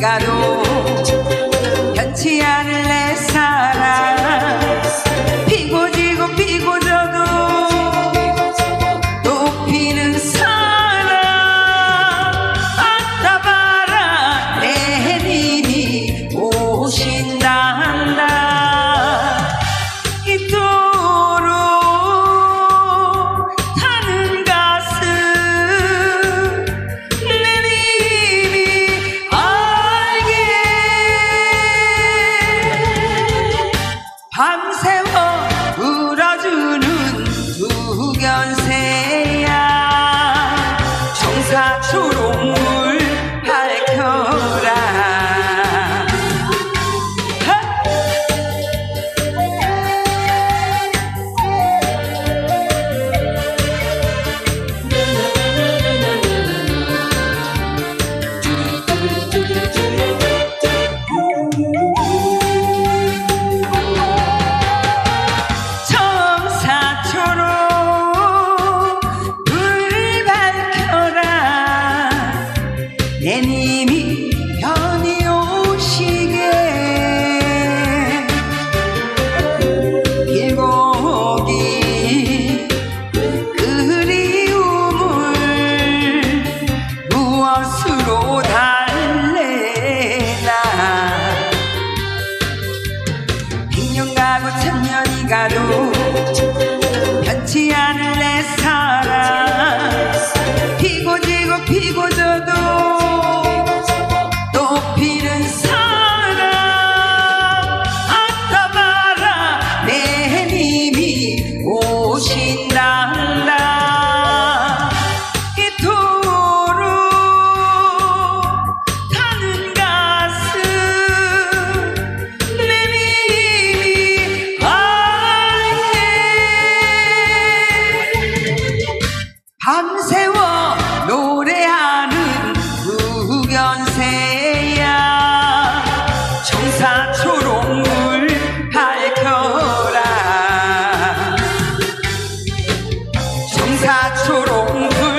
가로. 변치 않을래? लगा दो। अच्छी आने 밤새워 노래하는 구견새야. 청사초롱을 밝혀라. 청사초롱 물